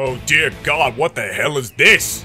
Oh dear God, what the hell is this?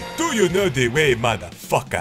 Do you know the way, motherfucker?